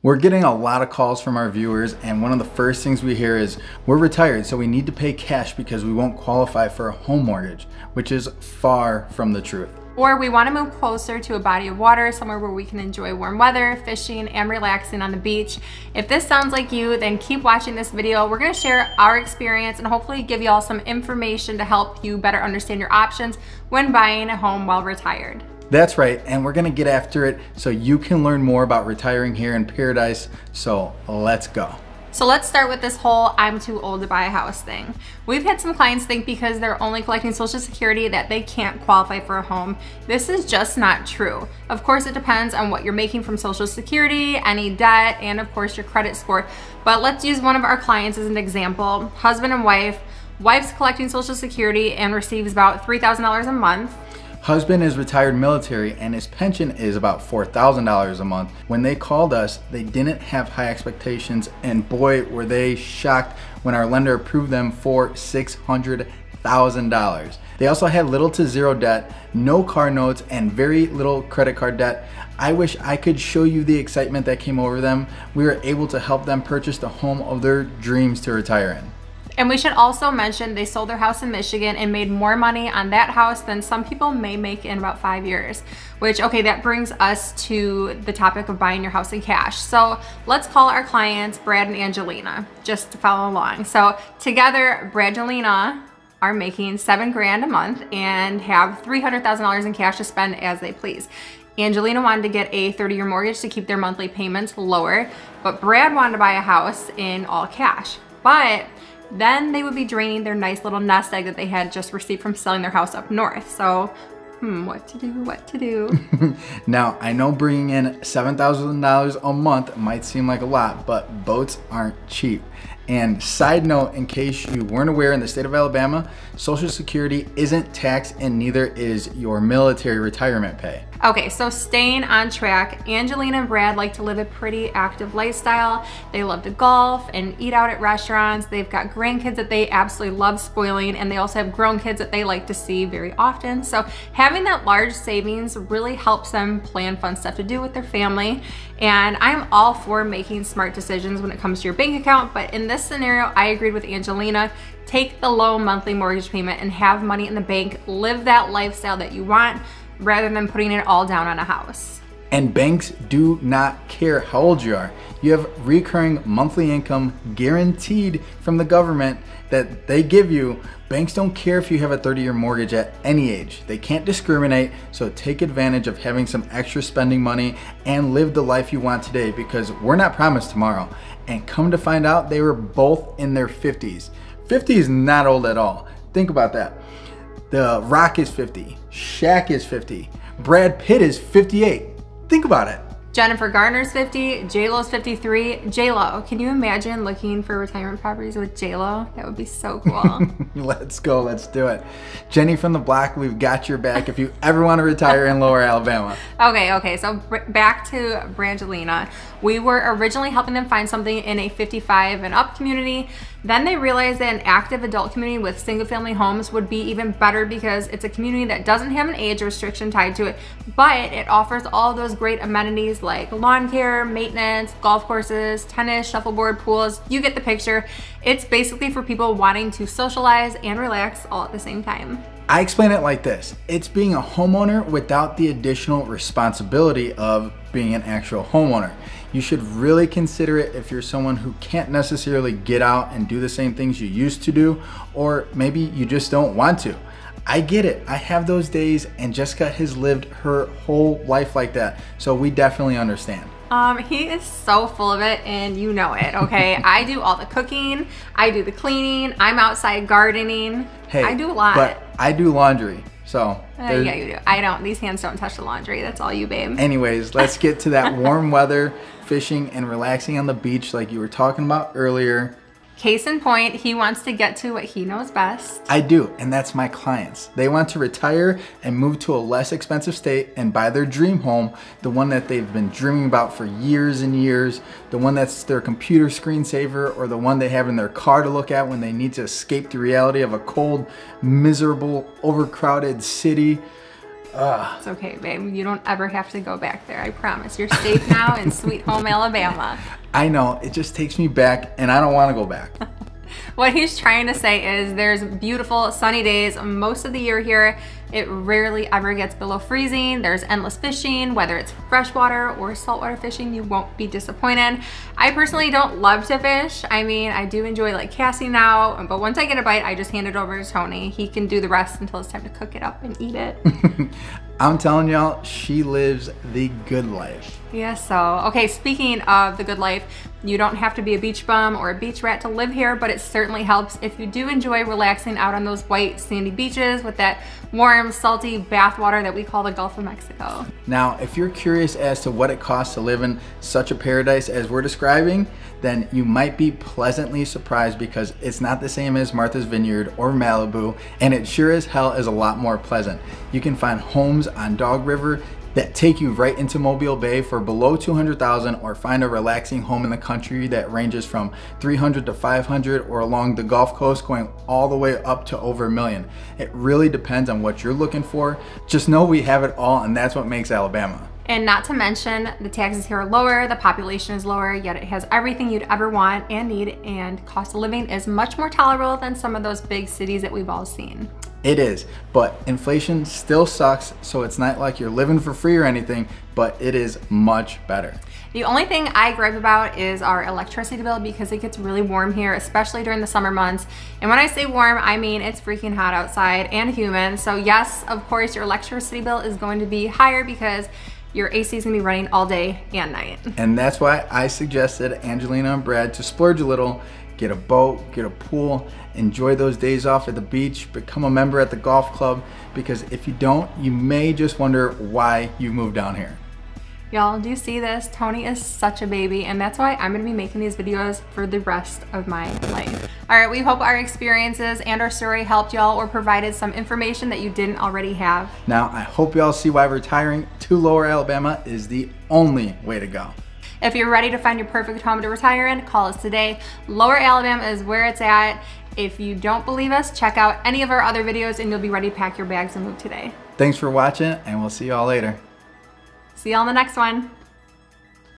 We're getting a lot of calls from our viewers, and one of the first things we hear is we're retired, so we need to pay cash because we won't qualify for a home mortgage, which is far from the truth. Or we want to move closer to a body of water, somewhere where we can enjoy warm weather, fishing, and relaxing on the beach. If this sounds like you, then keep watching this video. We're going to share our experience and hopefully give you all some information to help you better understand your options when buying a home while retired. That's right, and we're gonna get after it so you can learn more about retiring here in paradise. So let's go. So let's start with this whole I'm too old to buy a house thing. We've had some clients think because they're only collecting Social Security that they can't qualify for a home. This is just not true. Of course, it depends on what you're making from Social Security, any debt, and of course your credit score. But let's use one of our clients as an example. Husband and wife. Wife's collecting Social Security and receives about $3,000 a month. Husband is retired military and his pension is about $4,000 a month. When they called us, they didn't have high expectations and boy were they shocked when our lender approved them for $600,000. They also had little to zero debt, no car notes, and very little credit card debt. I wish I could show you the excitement that came over them. We were able to help them purchase the home of their dreams to retire in. And we should also mention they sold their house in Michigan and made more money on that house than some people may make in about five years. Which, okay, that brings us to the topic of buying your house in cash. So let's call our clients Brad and Angelina, just to follow along. So together, Brad and Angelina are making seven grand a month and have $300,000 in cash to spend as they please. Angelina wanted to get a 30 year mortgage to keep their monthly payments lower, but Brad wanted to buy a house in all cash. But then they would be draining their nice little nest egg that they had just received from selling their house up north. So, hmm, what to do, what to do. now, I know bringing in $7,000 a month might seem like a lot, but boats aren't cheap. And side note, in case you weren't aware, in the state of Alabama, Social Security isn't taxed and neither is your military retirement pay. Okay, so staying on track, Angelina and Brad like to live a pretty active lifestyle. They love to golf and eat out at restaurants. They've got grandkids that they absolutely love spoiling, and they also have grown kids that they like to see very often. So having that large savings really helps them plan fun stuff to do with their family. And I'm all for making smart decisions when it comes to your bank account, but in this scenario, I agreed with Angelina take the low monthly mortgage payment and have money in the bank, live that lifestyle that you want rather than putting it all down on a house. And banks do not care how old you are. You have recurring monthly income guaranteed from the government that they give you. Banks don't care if you have a 30 year mortgage at any age. They can't discriminate, so take advantage of having some extra spending money and live the life you want today because we're not promised tomorrow. And come to find out, they were both in their 50s. 50 is not old at all. Think about that. The Rock is 50. Shaq is 50. Brad Pitt is 58. Think about it. Jennifer Garner's 50, J-Lo's 53. J-Lo, can you imagine looking for retirement properties with J-Lo? That would be so cool. let's go, let's do it. Jenny from the block, we've got your back if you ever want to retire in lower Alabama. Okay, okay, so back to Brangelina. We were originally helping them find something in a 55 and up community. Then they realized that an active adult community with single family homes would be even better because it's a community that doesn't have an age restriction tied to it, but it offers all those great amenities like lawn care, maintenance, golf courses, tennis, shuffleboard, pools. You get the picture. It's basically for people wanting to socialize and relax all at the same time. I explain it like this. It's being a homeowner without the additional responsibility of being an actual homeowner. You should really consider it if you're someone who can't necessarily get out and do the same things you used to do, or maybe you just don't want to. I get it. I have those days, and Jessica has lived her whole life like that. So we definitely understand. Um, he is so full of it and you know it, okay? I do all the cooking, I do the cleaning, I'm outside gardening. Hey, I do a lot. But I do laundry. So uh, yeah, you do. I don't. These hands don't touch the laundry. That's all you, babe. Anyways, let's get to that warm weather, fishing and relaxing on the beach like you were talking about earlier. Case in point, he wants to get to what he knows best. I do, and that's my clients. They want to retire and move to a less expensive state and buy their dream home, the one that they've been dreaming about for years and years, the one that's their computer screensaver, or the one they have in their car to look at when they need to escape the reality of a cold, miserable, overcrowded city. Ugh. It's okay, babe. You don't ever have to go back there. I promise. You're safe now in sweet home Alabama. I know, it just takes me back and I don't want to go back. What he's trying to say is there's beautiful sunny days most of the year here. It rarely ever gets below freezing. There's endless fishing, whether it's freshwater or saltwater fishing, you won't be disappointed. I personally don't love to fish. I mean, I do enjoy like casting now, but once I get a bite, I just hand it over to Tony. He can do the rest until it's time to cook it up and eat it. I'm telling y'all, she lives the good life. Yeah, so, okay, speaking of the good life, you don't have to be a beach bum or a beach rat to live here, but it certainly helps if you do enjoy relaxing out on those white sandy beaches with that warm, salty bath water that we call the Gulf of Mexico. Now, if you're curious as to what it costs to live in such a paradise as we're describing, then you might be pleasantly surprised because it's not the same as Martha's Vineyard or Malibu, and it sure as hell is a lot more pleasant. You can find homes on Dog River that take you right into Mobile Bay for below 200,000 or find a relaxing home in the country that ranges from 300 to 500 or along the Gulf Coast going all the way up to over a million. It really depends on what you're looking for. Just know we have it all and that's what makes Alabama. And not to mention, the taxes here are lower, the population is lower, yet it has everything you'd ever want and need, and cost of living is much more tolerable than some of those big cities that we've all seen. It is, but inflation still sucks, so it's not like you're living for free or anything, but it is much better. The only thing I gripe about is our electricity bill because it gets really warm here, especially during the summer months. And when I say warm, I mean it's freaking hot outside and humid. So yes, of course, your electricity bill is going to be higher because your AC is gonna be running all day and night. And that's why I suggested Angelina and Brad to splurge a little, get a boat, get a pool, enjoy those days off at the beach, become a member at the golf club, because if you don't, you may just wonder why you moved down here. Y'all, do you see this? Tony is such a baby, and that's why I'm gonna be making these videos for the rest of my life. All right, we hope our experiences and our story helped y'all or provided some information that you didn't already have. Now, I hope y'all see why retiring to Lower Alabama is the only way to go. If you're ready to find your perfect home to retire in, call us today. Lower Alabama is where it's at. If you don't believe us, check out any of our other videos and you'll be ready to pack your bags and move today. Thanks for watching, and we'll see y'all later. See you on the next one.